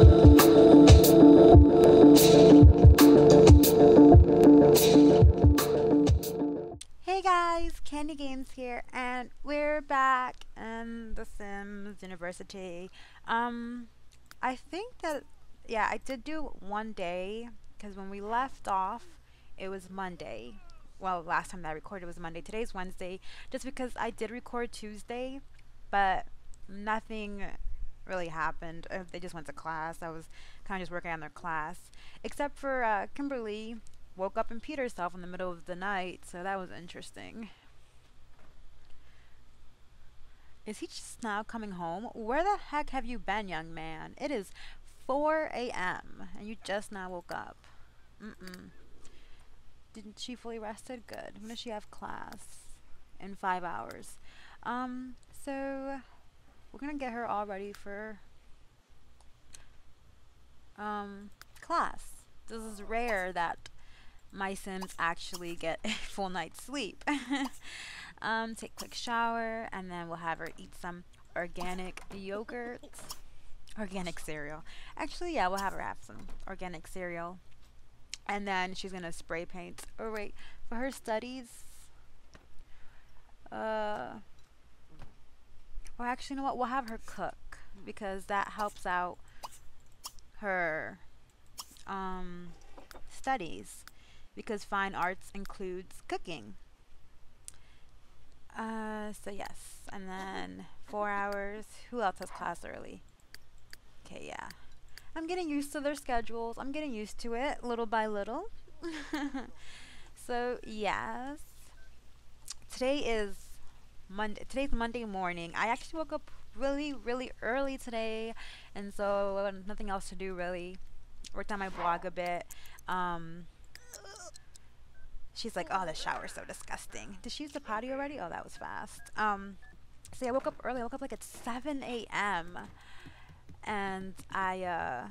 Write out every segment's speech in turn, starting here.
Hey guys, Candy Games here, and we're back in The Sims University. Um, I think that, yeah, I did do one day, because when we left off, it was Monday. Well, last time that I recorded was Monday. Today's Wednesday, just because I did record Tuesday, but nothing really happened. Uh, they just went to class. I was kind of just working on their class. Except for uh, Kimberlee woke up and peed herself in the middle of the night, so that was interesting. Is he just now coming home? Where the heck have you been, young man? It is 4 a.m. and you just now woke up. Mm-mm. Didn't she fully rested? Good. When does she have class? In five hours. Um, so we're gonna get her all ready for um class. This is rare that my Sims actually get a full night's sleep. um, take a quick shower, and then we'll have her eat some organic yogurt. Organic cereal. Actually, yeah, we'll have her have some organic cereal. And then she's going to spray paint. Oh, wait. For her studies, uh, well, actually, you know what? We'll have her cook because that helps out her um, studies because fine arts includes cooking. Uh, so yes, and then four hours. Who else has class early? Okay, yeah. I'm getting used to their schedules. I'm getting used to it little by little. so yes, today is Monday. Today's Monday morning. I actually woke up really, really early today, and so nothing else to do really. Worked on my blog a bit. Um, She's like, oh, the shower's so disgusting. Did she use the potty already? Oh, that was fast. Um, I woke up early. I woke up like at 7 a.m. And I, uh,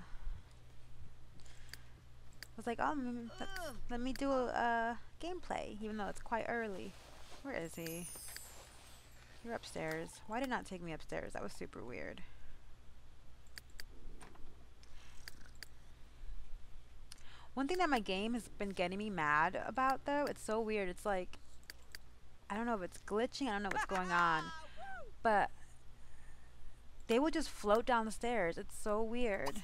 was like, oh, let, let me do a, a gameplay, even though it's quite early. Where is he? You're upstairs. Why did not take me upstairs? That was super weird. One thing that my game has been getting me mad about though, it's so weird. It's like I don't know if it's glitching, I don't know what's going on. But they will just float down the stairs. It's so weird.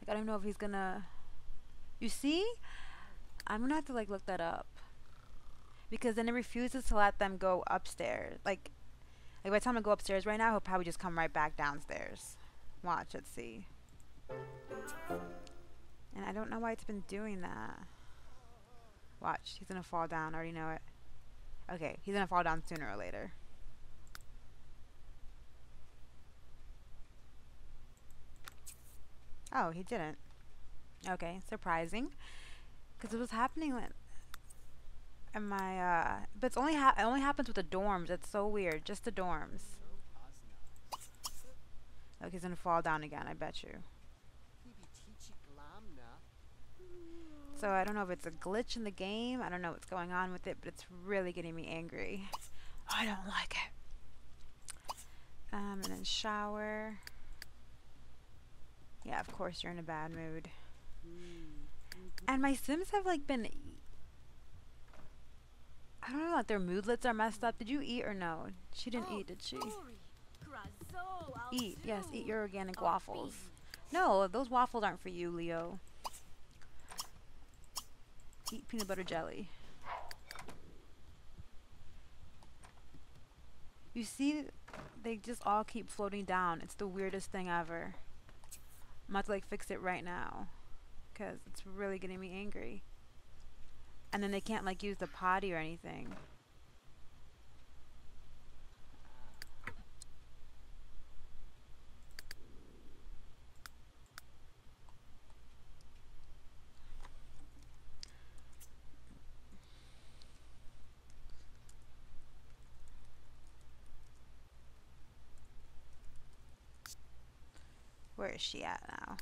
Like I don't know if he's gonna You see? I'm gonna have to like look that up. Because then it refuses to let them go upstairs. Like like by the time I go upstairs right now, he'll probably just come right back downstairs. Watch, let's see. And I don't know why it's been doing that. Watch, he's gonna fall down. I already know it. Okay, he's gonna fall down sooner or later. Oh, he didn't. Okay, surprising. Because it was happening when... And my, uh... But it's only ha it only happens with the dorms. It's so weird. Just the dorms. Okay, he's gonna fall down again, I bet you. So I don't know if it's a glitch in the game. I don't know what's going on with it, but it's really getting me angry. I don't like it. Um, and then shower. Yeah, of course you're in a bad mood. And my Sims have like been... I don't know, like their moodlets are messed up. Did you eat or no? She didn't eat, did she? Eat, yes, eat your organic waffles. No, those waffles aren't for you, Leo eat peanut butter jelly. You see, they just all keep floating down. It's the weirdest thing ever. I'm about to like fix it right now. Because it's really getting me angry. And then they can't like use the potty or anything. Where is she at now?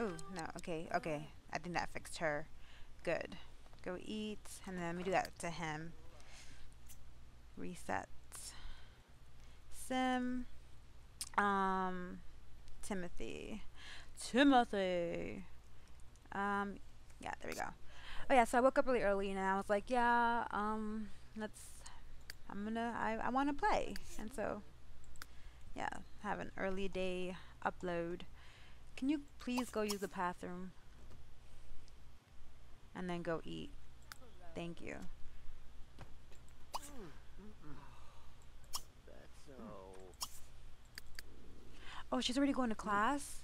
Oh, no. Okay, okay. I think that fixed her. Good. Go eat. And then we do that to him. Reset. sim. Um, Timothy. Timothy. Um, yeah, there we go. Oh yeah, so I woke up really early and I was like, yeah, um, let's. I'm gonna. I I want to play, and so. Yeah, have an early day upload. Can you please go use the bathroom? And then go eat. Thank you. Oh, she's already going to class?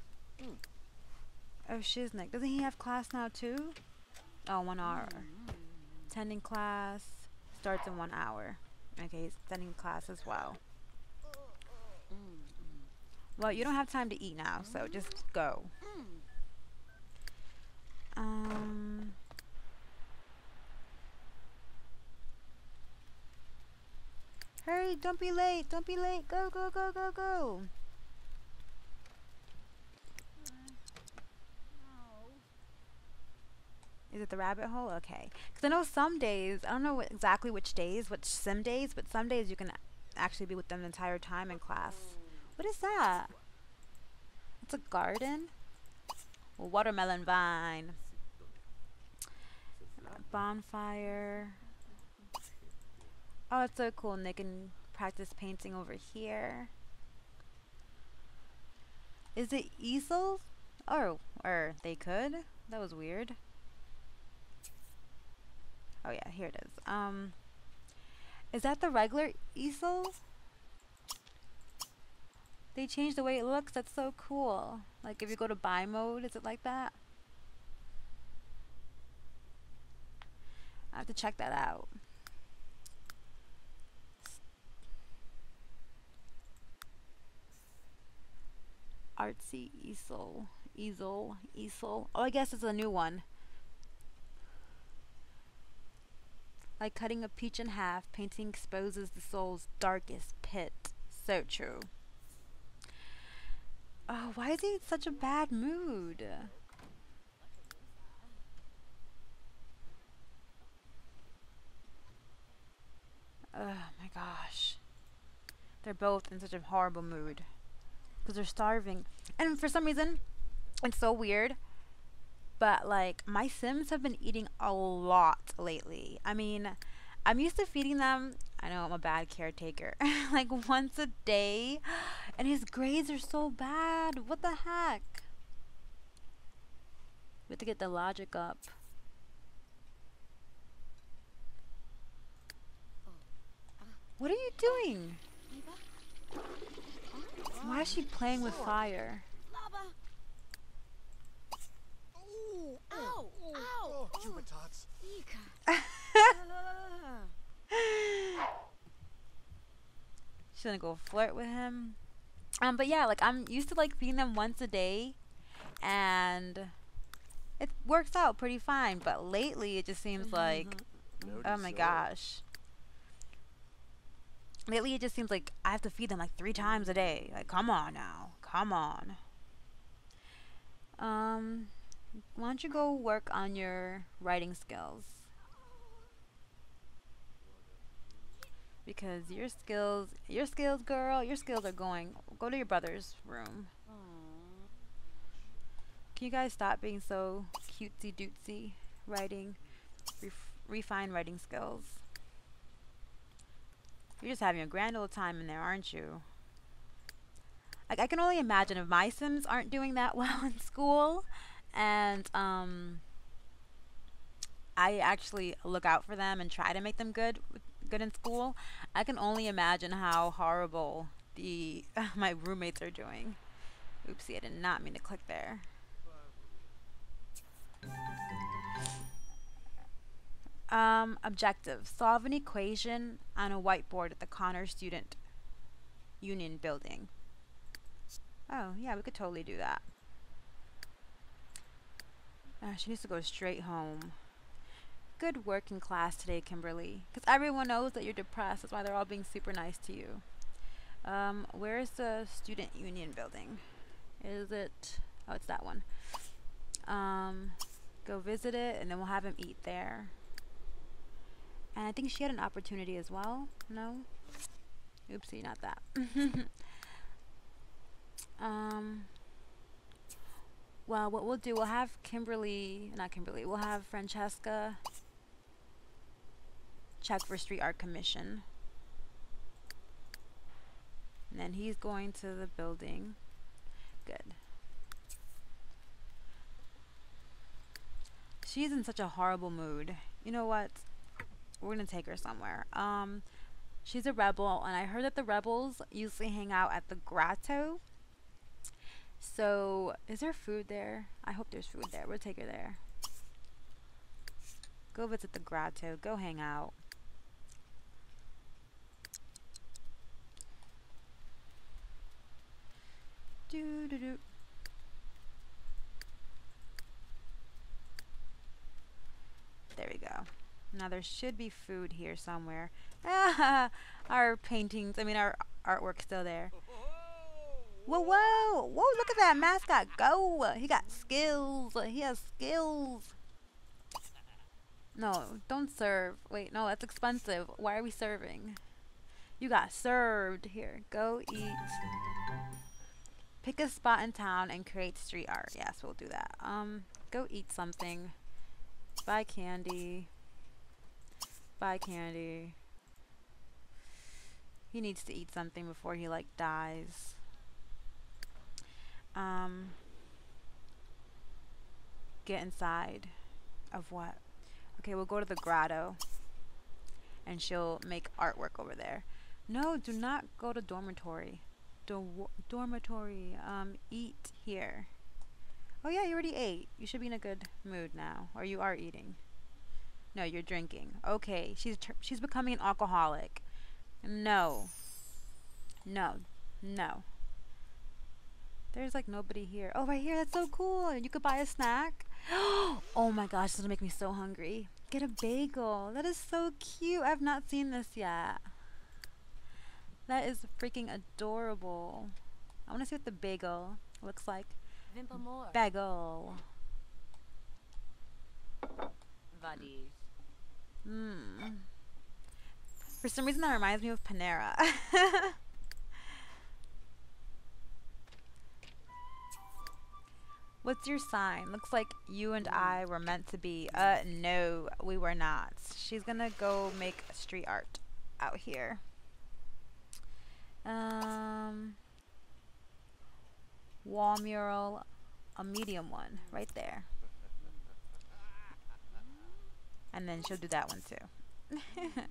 Oh, Shiznik. Doesn't he have class now too? Oh, one hour. Attending class. Starts in one hour. Okay, he's attending class as well. Well, you don't have time to eat now, so just go. Um... Hurry, don't be late, don't be late, go, go, go, go, go. Is it the rabbit hole? Okay. Because I know some days, I don't know exactly which days, which sim days, but some days you can actually be with them the entire time in class. What is that? It's a garden? A watermelon vine. bonfire. Oh, it's so cool. And they can practice painting over here. Is it easel? Oh, or they could? That was weird. Oh yeah, here it is. Um, is that the regular easel? They changed the way it looks. That's so cool. Like if you go to buy mode, is it like that? I have to check that out. Artsy easel, easel, easel. Oh, I guess it's a new one. Like cutting a peach in half, painting exposes the soul's darkest pit. So true. Oh, why is he in such a bad mood? Oh my gosh. They're both in such a horrible mood. Because they're starving. And for some reason, it's so weird. But like, my Sims have been eating a lot lately. I mean, I'm used to feeding them. I know I'm a bad caretaker. like once a day. And his grades are so bad. What the heck? We have to get the logic up. What are you doing? Why is she playing with fire? She's gonna go flirt with him. Um, but yeah, like I'm used to like feeding them once a day, and it works out pretty fine. But lately, it just seems like, oh my gosh. Lately, it just seems like I have to feed them like three times a day. Like, come on now, come on. Um, why don't you go work on your writing skills? Because your skills, your skills, girl, your skills are going. Go to your brother's room. Can you guys stop being so cutesy dootsy writing? Ref refine writing skills. You're just having a grand old time in there, aren't you? Like, I can only imagine if my Sims aren't doing that well in school and um, I actually look out for them and try to make them good good in school. I can only imagine how horrible the my roommates are doing. Oopsie, I did not mean to click there. Um, objective. Solve an equation on a whiteboard at the Connor Student Union building. Oh, yeah, we could totally do that. Uh, she needs to go straight home. Good work in class today, Kimberlee. Because everyone knows that you're depressed. That's why they're all being super nice to you. Um, where's the student union building? Is it? Oh, it's that one. Um, go visit it, and then we'll have him eat there. And I think she had an opportunity as well. No? Oopsie, not that. um. Well, what we'll do, we'll have Kimberlee, not Kimberlee, we'll have Francesca check for street art commission. And then he's going to the building. Good. She's in such a horrible mood. You know what? We're gonna take her somewhere. Um, she's a rebel, and I heard that the rebels usually hang out at the grotto. So, is there food there? I hope there's food there. We'll take her there. Go visit the grotto. Go hang out. Do do do. There we go. Now there should be food here somewhere. our paintings, I mean our artwork's still there. Whoa, whoa, whoa, look at that mascot go. He got skills. He has skills. No, don't serve. Wait, no, that's expensive. Why are we serving? You got served. Here, go eat. Pick a spot in town and create street art. Yes, we'll do that. Um, go eat something. Buy candy. Buy candy. He needs to eat something before he like dies. Um, get inside of what? Okay, we'll go to the grotto and she'll make artwork over there. No, do not go to dormitory. Do dormitory. Um, eat here. Oh yeah, you already ate. You should be in a good mood now. Or you are eating. No, you're drinking. Okay, she's she's becoming an alcoholic. No. No. No. There's like nobody here. Oh, right here. That's so cool. You could buy a snack. oh my gosh, this will make me so hungry. Get a bagel. That is so cute. I've not seen this yet. That is freaking adorable. I want to see what the bagel looks like. Bagel. Vadi. Hmm. For some reason that reminds me of Panera. What's your sign? Looks like you and I were meant to be. Uh, no, we were not. She's gonna go make street art out here. Um, wall mural, a medium one, right there. And then she'll do that one too.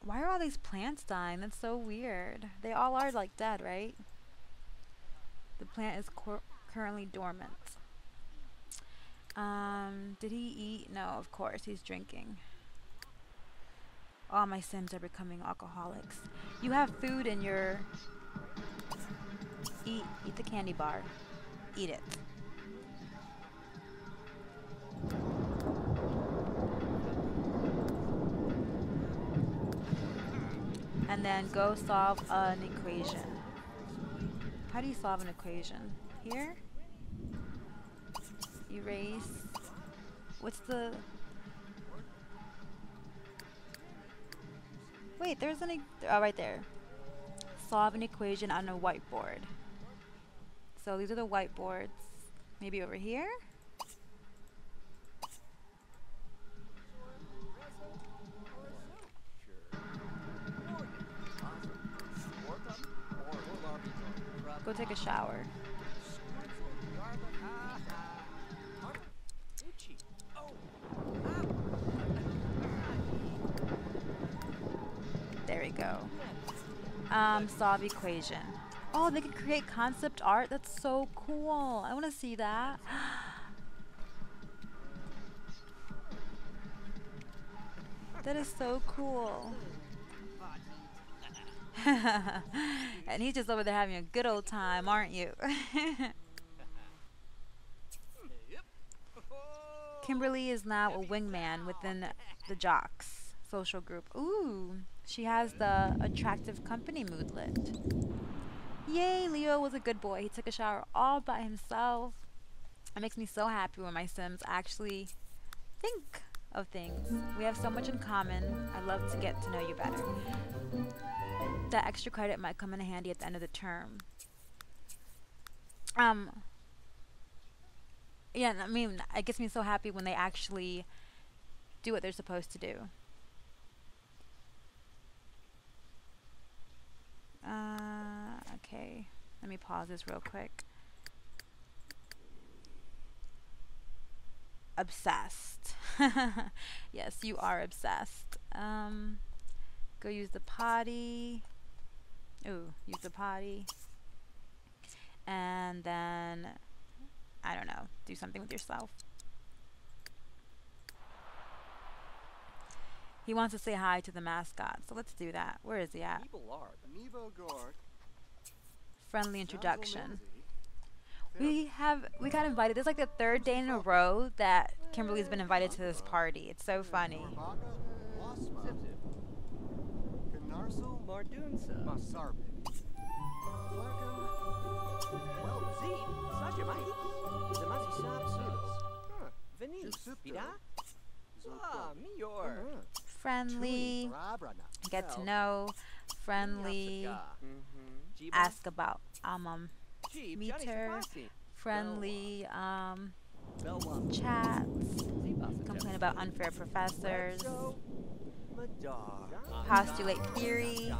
Why are all these plants dying? That's so weird. They all are like dead, right? The plant is currently dormant. Um, did he eat? No, of course, he's drinking. All my Sims are becoming alcoholics. You have food in your... Eat, eat the candy bar. Eat it. And then go solve an equation. How do you solve an equation? Here? Erase. What's the... Wait, there's an... E oh, right there. Solve an equation on a whiteboard. So these are the whiteboards. Maybe over here? Go take a shower. Um, solve equation. Oh, they can create concept art? That's so cool. I want to see that. that is so cool. and he's just over there having a good old time, aren't you? Kimberlee is now a wingman within the Jocks social group. Ooh. She has the attractive company moodlet. Yay, Leo was a good boy. He took a shower all by himself. It makes me so happy when my Sims actually think of things. We have so much in common. I love to get to know you better. That extra credit might come in handy at the end of the term. Um, yeah, I mean, it gets me so happy when they actually do what they're supposed to do. Uh, okay, let me pause this real quick. Obsessed. yes, you are obsessed. Um, go use the potty. Ooh, use the potty. And then, I don't know, do something with yourself. He wants to say hi to the mascot, so let's do that. Where is he at? Friendly introduction. We have we got invited. This is like the third day in a row that Kimberlee's been invited to this party. It's so funny. Friendly, get to know, friendly, ask about um, meter, friendly, um, chats, complain about unfair professors, postulate theory,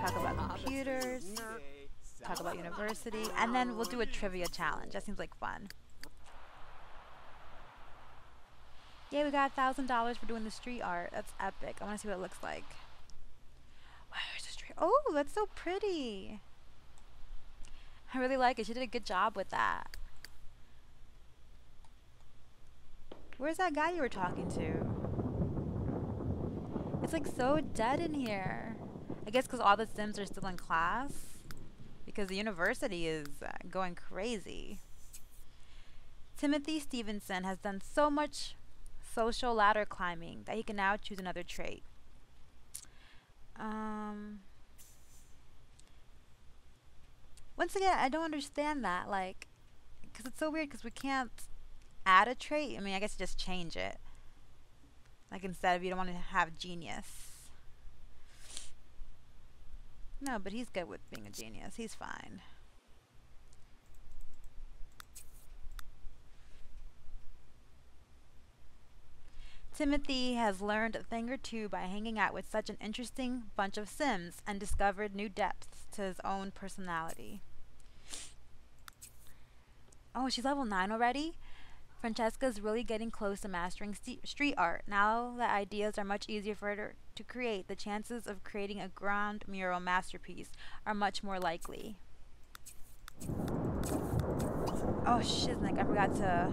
talk about computers, talk about university, and then we'll do a trivia challenge. That seems like fun. Yeah, we got thousand dollars for doing the street art. That's epic. I want to see what it looks like. Where's the street? Oh, that's so pretty. I really like it. She did a good job with that. Where's that guy you were talking to? It's like so dead in here. I guess because all the Sims are still in class. Because the university is going crazy. Timothy Stevenson has done so much social ladder climbing that he can now choose another trait. Um, once again, I don't understand that. Like, because it's so weird because we can't add a trait. I mean, I guess you just change it. Like, instead of you don't want to have genius. No, but he's good with being a genius. He's fine. Timothy has learned a thing or two by hanging out with such an interesting bunch of Sims and discovered new depths to his own personality. Oh, she's level 9 already? Francesca's really getting close to mastering st street art. Now that ideas are much easier for her to create, the chances of creating a grand mural masterpiece are much more likely. Oh, shiznit, I forgot to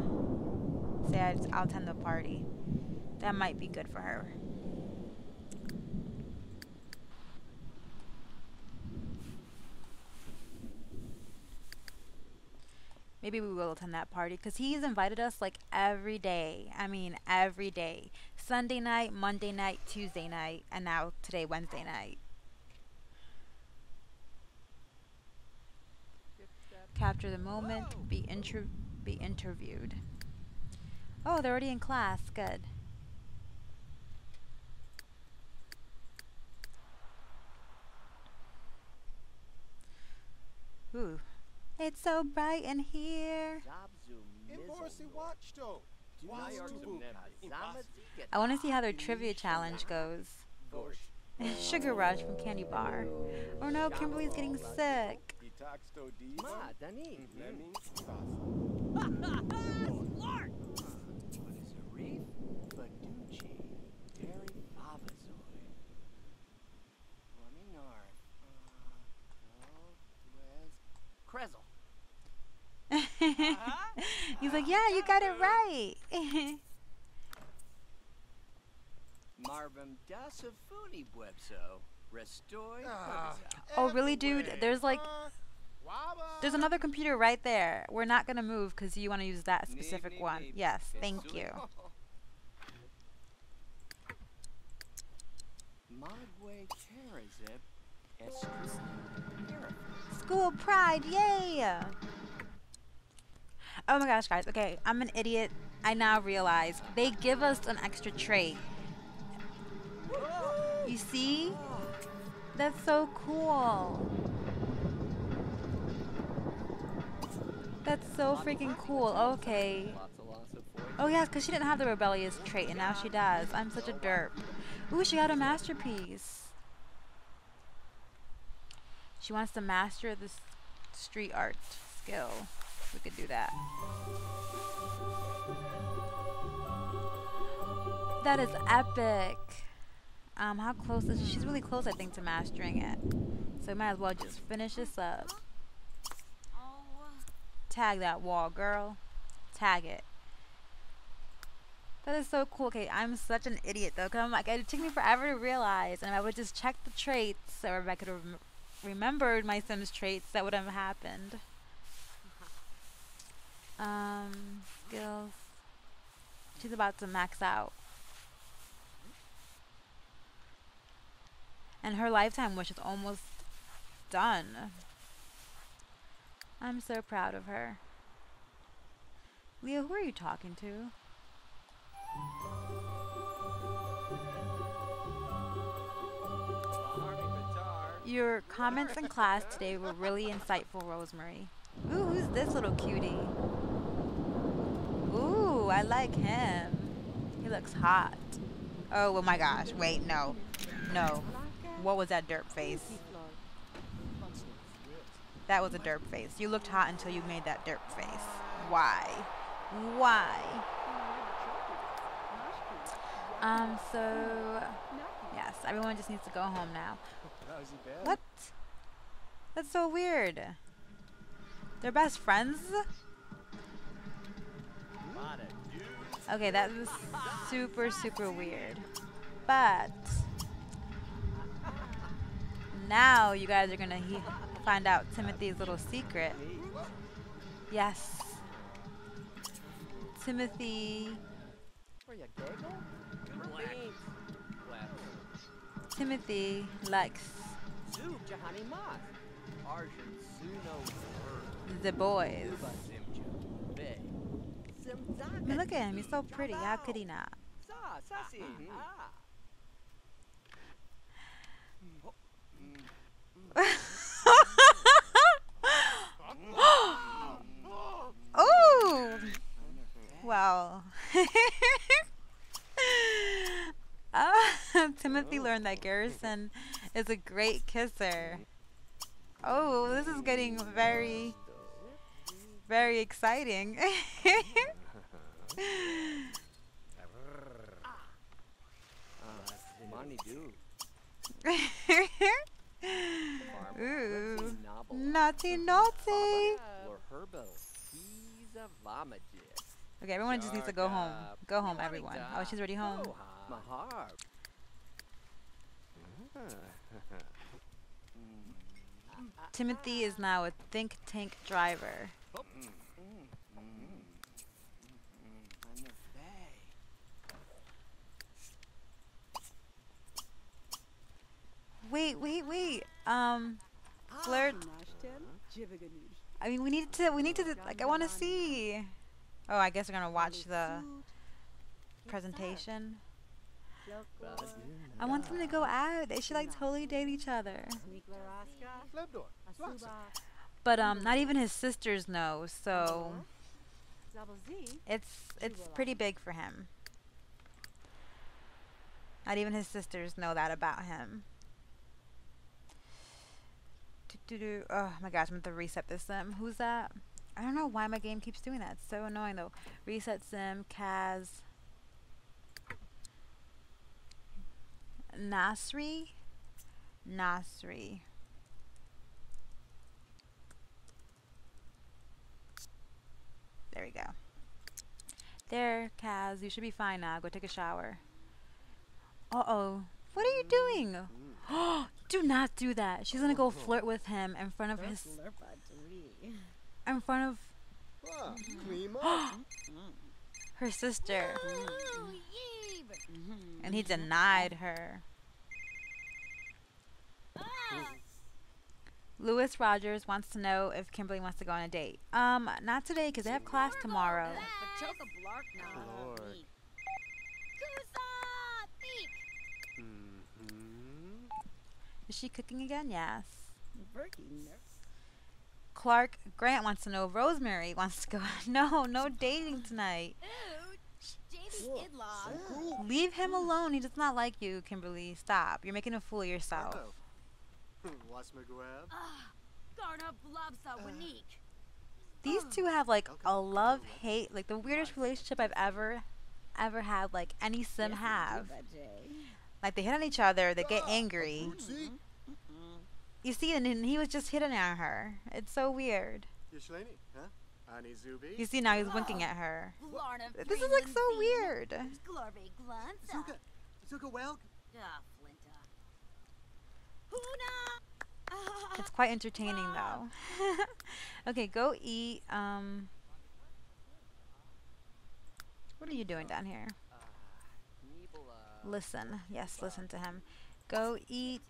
say I'll attend the party. That might be good for her. Maybe we will attend that party because he's invited us like every day. I mean, every day. Sunday night, Monday night, Tuesday night, and now today, Wednesday night. Capture the moment, be, inter be interviewed. Oh, they're already in class. Good. Ooh. It's so bright in here. I want to see how their trivia challenge goes. Sugar Rush from Candy Bar. Oh no, Kimberlee's getting sick. Uh-huh. He's like, yeah, you got it right. Marvum dasafuni webso. Restoy. Ah. oh, really, dude? There's like, there's another computer right there. We're not going to move because you want to use that specific one. Yes, thank you. School pride, yay! Oh my gosh, guys. Okay, I'm an idiot. I now realize they give us an extra trait. You see? That's so cool. That's so freaking cool. Okay. Oh yeah, because she didn't have the rebellious trait, and now she does. I'm such a derp. Ooh, she got a masterpiece. She wants to master this street art skill. We could do that. That is epic. Um, how close is she? She's really close, I think, to mastering it. So we might as well just finish this up. Tag that wall, girl. Tag it. That is so cool. Okay, I'm such an idiot though, because I'm like, it took me forever to realize, and I would just check the traits, or if I could have remembered my Sims traits, that would have happened. Um, skills. She's about to max out. And her lifetime wish is almost done. I'm so proud of her. Leo, who are you talking to? Your comments in class today were really insightful, Rosemarie. Ooh, who's this little cutie? Ooh, I like him. He looks hot. Oh, oh my gosh. Wait, no. No. What was that derp face? That was a derp face. You looked hot until you made that derp face. Why? Why? Um, so... Yes, everyone just needs to go home now. What? That's so weird. They're best friends? Okay, that was super, super weird. But now you guys are gonna he- find out Timothy's little secret. Yes. Timothy. Where you gaggle? Beans. Flaps. Timothy likes the boys. Uba Zimju. Be. I mean, look at him. He's so pretty. How could he not? Ah. oh! Well. uh, Timothy learned that Garrison is a great kisser. Oh, this is getting very, very exciting. Ooh. Naughty, naughty. Lor Herbo. He's a vomajit. Okay, everyone just needs to go home. Go home, everyone. Oh, she's already home. Mahar. Timothy is now a think tank driver. Wait, wait, wait. Um, flirt. I mean, we need to. We need to. Like, I want to see. Oh, I guess we're gonna watch the presentation. I want them to go out. They should like totally date each other. But um, not even his sisters know. So it's it's pretty big for him. Not even his sisters know that about him. Oh my gosh, I'm going to reset this sim. Who's that? I don't know why my game keeps doing that. It's so annoying though. Reset sim, Kaz. Nasri? Nasri. There we go. There, Kaz. You should be fine now. Go take a shower. Uh-oh. What are you doing? do not do that. She's gonna go flirt with him in front of his... In front of her sister. And he denied her. Lewis Rogers wants to know if Kimberlee wants to go on a date. Um, not today because they have class tomorrow. But choke a blark now. Lord. Kusa! Thief! Mm-hmm. Is she cooking again? Yes. Clark Grant wants to know if Rosemarie wants to go. no, no dating tonight. Ooh, Jamie Idlaw. Leave him alone. He does not like you, Kimberlee. Stop. You're making a fool of yourself. Was McWeb? Ah, Garna Blobsa Wanik. These two have like a love hate, like the weirdest relationship I've ever, ever had. Like any sim have. Like they hit on each other. They get angry. You see, and then he was just hitting on her. It's so weird. Yishleni, huh? You see now he's winking at her. Blarna This is like so Freeland weird. Glorby Glanza. Zuka, Zuka Flinta. Huna! It's quite entertaining though. okay, go eat. Um, what are you doing down here? Uh, Listen. Yes, listen to him. Go eat.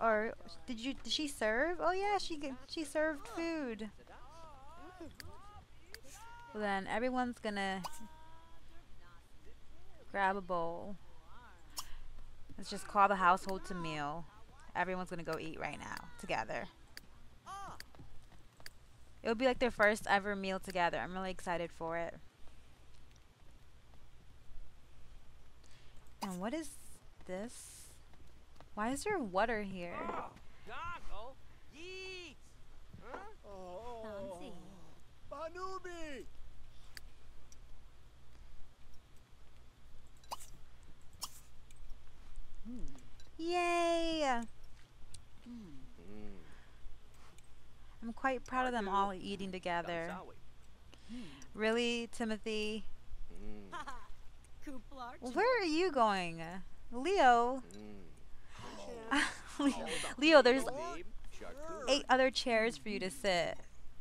Or did you? Did she serve? Oh yeah, she she served food. Well then, everyone's gonna grab a bowl. Let's just call the household to meal. Everyone's gonna go eat right now together. It'll be like their first ever meal together. I'm really excited for it. And what is this? Why is there water here? Goggle. Yeet. Huh? Oh, Fancy. Banubi! Yay! Mm. I'm quite proud of them all eating together. Really, Timothy? Mm. Where are you going? Leo? Leo, there's eight other chairs for you to sit.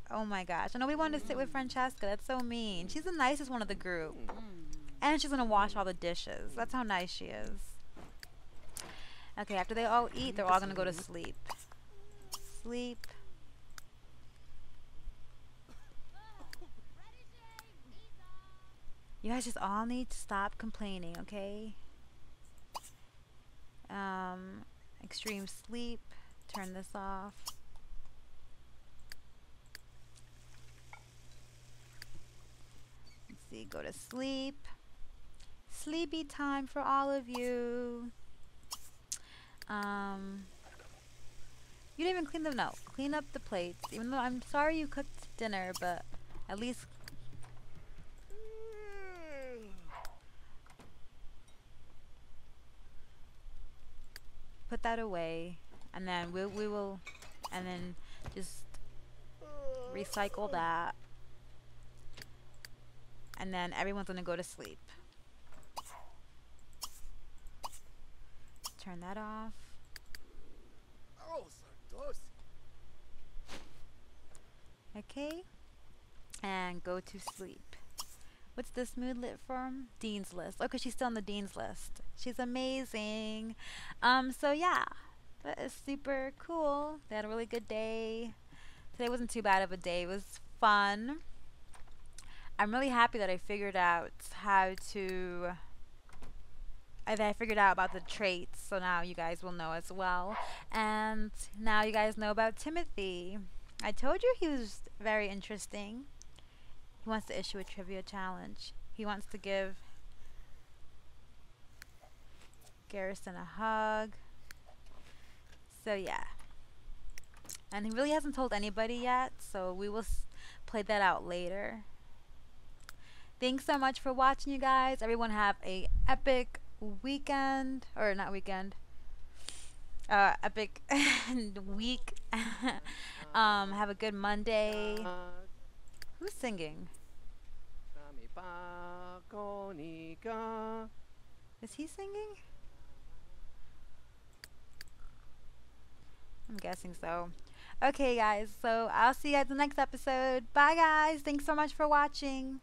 Oh my gosh. I know we wanted to sit with Francesca. That's so mean. She's the nicest one of the group. And she's going to wash all the dishes. That's how nice she is. Okay, after they all eat, they're all going to go to sleep. Sleep. You guys just all need to stop complaining, okay? Um, extreme sleep. Turn this off. Let's see, go to sleep. Sleepy time for all of you. Um, you didn't even clean them. No, clean up the plates. Even though I'm sorry you cooked dinner, but at least put that away, and then we we will, and then just recycle that, and then everyone's gonna go to sleep. Turn that off. Okay. And go to sleep. What's this mood lit from? Dean's list. Okay, she's still on the Dean's list. She's amazing. Um, so yeah. That is super cool. They had a really good day. Today wasn't too bad of a day. It was fun. I'm really happy that I figured out how to that I figured out about the traits, so now you guys will know as well. And now you guys know about Timothy. I told you he was very interesting. He wants to issue a trivia challenge. He wants to give Garrison a hug. So yeah. And he really hasn't told anybody yet, so we will play that out later. Thanks so much for watching, you guys. Everyone have a epic weekend, or not weekend. Uh, epic week. um, have a good Monday. Who's singing? Kami pa konika. Is he singing? I'm guessing so. Okay, guys. So I'll see you guys in the next episode. Bye, guys. Thanks so much for watching.